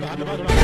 بعد بعد بعد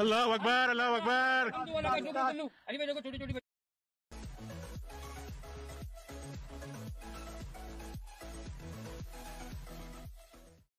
الله أكبر الله أكبر.